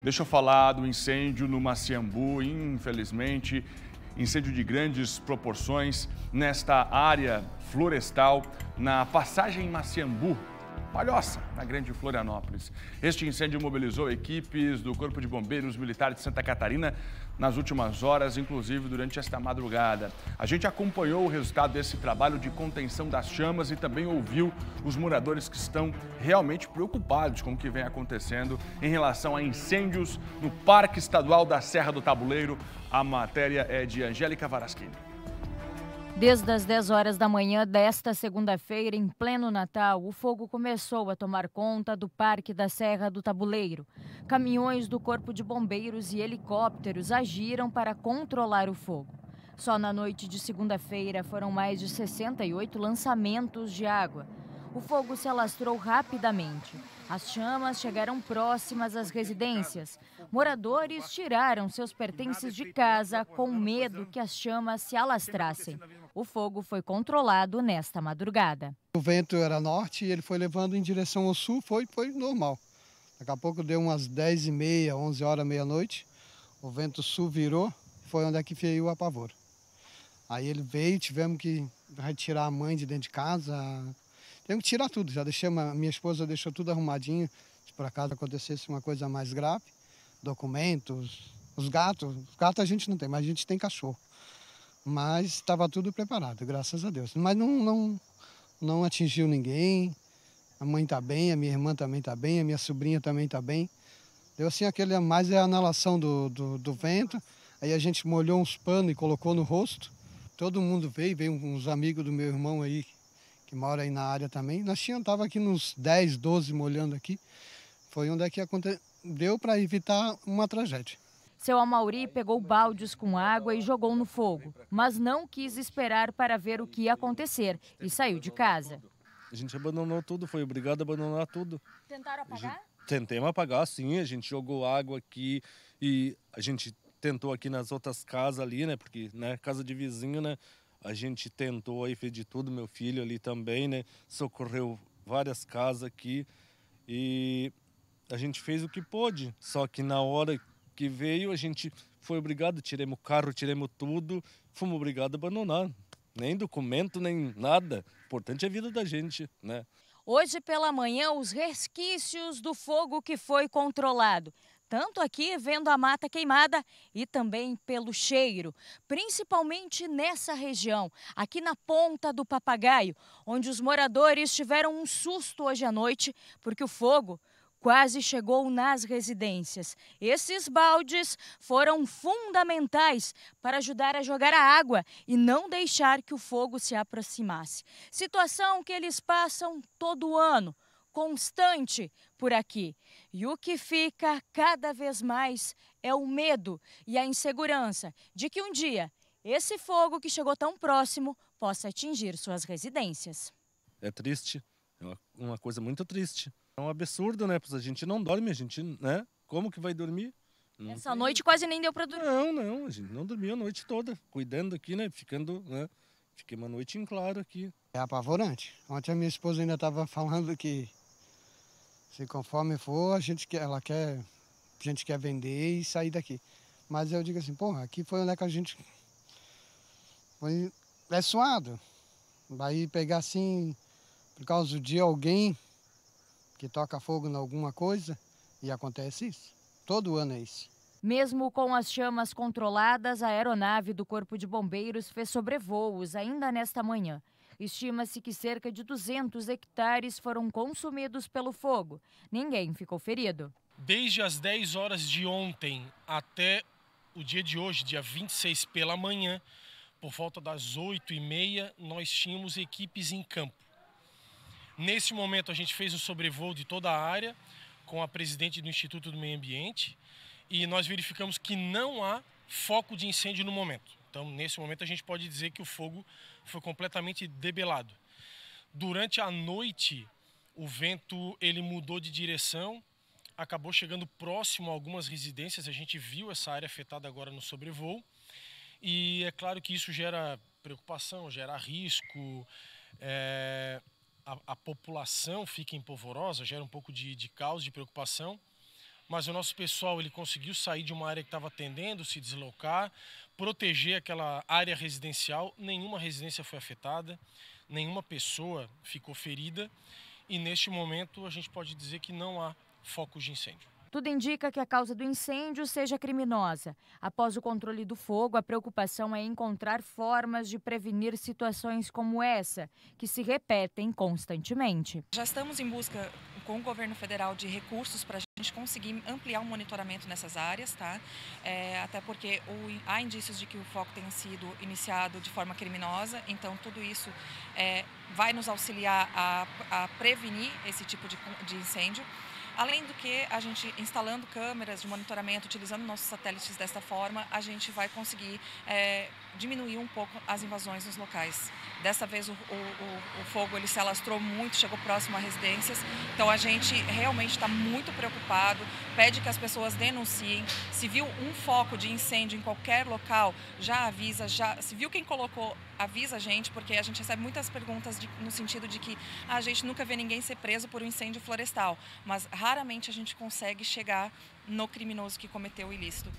Deixa eu falar do incêndio no Maciambu, infelizmente, incêndio de grandes proporções nesta área florestal na passagem Maciambu, Palhoça, na Grande Florianópolis. Este incêndio mobilizou equipes do Corpo de Bombeiros Militar de Santa Catarina nas últimas horas, inclusive durante esta madrugada. A gente acompanhou o resultado desse trabalho de contenção das chamas e também ouviu os moradores que estão realmente preocupados com o que vem acontecendo em relação a incêndios no Parque Estadual da Serra do Tabuleiro. A matéria é de Angélica Varaschini. Desde as 10 horas da manhã desta segunda-feira, em pleno Natal, o fogo começou a tomar conta do Parque da Serra do Tabuleiro. Caminhões do Corpo de Bombeiros e helicópteros agiram para controlar o fogo. Só na noite de segunda-feira foram mais de 68 lançamentos de água. O fogo se alastrou rapidamente. As chamas chegaram próximas às residências. Moradores tiraram seus pertences de casa com medo que as chamas se alastrassem. O fogo foi controlado nesta madrugada. O vento era norte e ele foi levando em direção ao sul, foi, foi normal. Daqui a pouco deu umas 10 e meia, 11 horas, meia-noite. O vento sul virou, foi onde é que veio o apavoro. Aí ele veio, tivemos que retirar a mãe de dentro de casa, temos que tirar tudo. Já deixei, minha esposa deixou tudo arrumadinho, se por acaso acontecesse uma coisa mais grave. Documentos, os gatos. Os gatos a gente não tem, mas a gente tem cachorro. Mas estava tudo preparado, graças a Deus. Mas não, não, não atingiu ninguém. A mãe está bem, a minha irmã também está bem, a minha sobrinha também está bem. Deu assim aquele, mais é a analação do, do, do, vento. Aí a gente molhou uns panos e colocou no rosto. Todo mundo veio, veio uns amigos do meu irmão aí que mora aí na área também. Nós tínhamos, estava aqui nos 10, 12 molhando aqui. Foi onde é que aconteceu, deu para evitar uma tragédia. Seu Amauri pegou baldes com água e jogou no fogo, mas não quis esperar para ver o que ia acontecer e saiu de casa. A gente abandonou tudo, foi obrigado a abandonar tudo. Tentaram apagar? Tentemos apagar, sim. A gente jogou água aqui e a gente tentou aqui nas outras casas ali, né? Porque, né, casa de vizinho, né? A gente tentou aí, fez de tudo, meu filho ali também, né? Socorreu várias casas aqui e a gente fez o que pôde. Só que na hora que veio, a gente foi obrigado, tiremos o carro, tiremos tudo, fomos obrigados a abandonar. Nem documento, nem nada. O importante é a vida da gente, né? Hoje pela manhã, os resquícios do fogo que foi controlado tanto aqui vendo a mata queimada e também pelo cheiro, principalmente nessa região, aqui na ponta do Papagaio, onde os moradores tiveram um susto hoje à noite, porque o fogo quase chegou nas residências. Esses baldes foram fundamentais para ajudar a jogar a água e não deixar que o fogo se aproximasse. Situação que eles passam todo ano constante por aqui. E o que fica cada vez mais é o medo e a insegurança de que um dia esse fogo que chegou tão próximo possa atingir suas residências. É triste, é uma, uma coisa muito triste. É um absurdo, né? Porque a gente não dorme, a gente, né? Como que vai dormir? Não Essa tem... noite quase nem deu para dormir. Não, não, a gente não dormiu a noite toda, cuidando aqui, né? Ficando, né? Fiquei uma noite em claro aqui. É apavorante. Ontem a minha esposa ainda estava falando que se conforme for, a gente quer, ela quer, a gente quer vender e sair daqui. Mas eu digo assim, porra, aqui foi onde é que a gente foi é suado. Vai pegar assim, por causa de alguém que toca fogo em alguma coisa e acontece isso. Todo ano é isso. Mesmo com as chamas controladas, a aeronave do Corpo de Bombeiros fez sobrevoos ainda nesta manhã. Estima-se que cerca de 200 hectares foram consumidos pelo fogo. Ninguém ficou ferido. Desde as 10 horas de ontem até o dia de hoje, dia 26 pela manhã, por volta das 8 e meia, nós tínhamos equipes em campo. Nesse momento, a gente fez um sobrevoo de toda a área com a presidente do Instituto do Meio Ambiente e nós verificamos que não há foco de incêndio no momento. Então, nesse momento, a gente pode dizer que o fogo foi completamente debelado. Durante a noite, o vento ele mudou de direção, acabou chegando próximo a algumas residências. A gente viu essa área afetada agora no sobrevoo. E é claro que isso gera preocupação, gera risco. É, a, a, população fica empolvorosa, gera um pouco de, de caos, de preocupação. Mas o nosso pessoal ele conseguiu sair de uma área que estava atendendo, se deslocar, proteger aquela área residencial. Nenhuma residência foi afetada, nenhuma pessoa ficou ferida e neste momento a gente pode dizer que não há focos de incêndio. Tudo indica que a causa do incêndio seja criminosa. Após o controle do fogo, a preocupação é encontrar formas de prevenir situações como essa, que se repetem constantemente. Já estamos em busca com o governo federal de recursos para a gente conseguir ampliar o monitoramento nessas áreas, tá? É, até porque o, há indícios de que o foco tenha sido iniciado de forma criminosa, então tudo isso é, vai nos auxiliar a, a prevenir esse tipo de, de incêndio. Além do que, a gente instalando câmeras de monitoramento, utilizando nossos satélites dessa forma, a gente vai conseguir é, diminuir um pouco as invasões nos locais. Dessa vez o, o, o, fogo ele se alastrou muito, chegou próximo a residências, então a gente realmente está muito preocupado, pede que as pessoas denunciem. Se viu um foco de incêndio em qualquer local, já avisa, já se viu quem colocou, avisa a gente, porque a gente recebe muitas perguntas de, no sentido de que ah, a gente nunca vê ninguém ser preso por um incêndio florestal, mas raramente a gente consegue chegar no criminoso que cometeu o ilícito.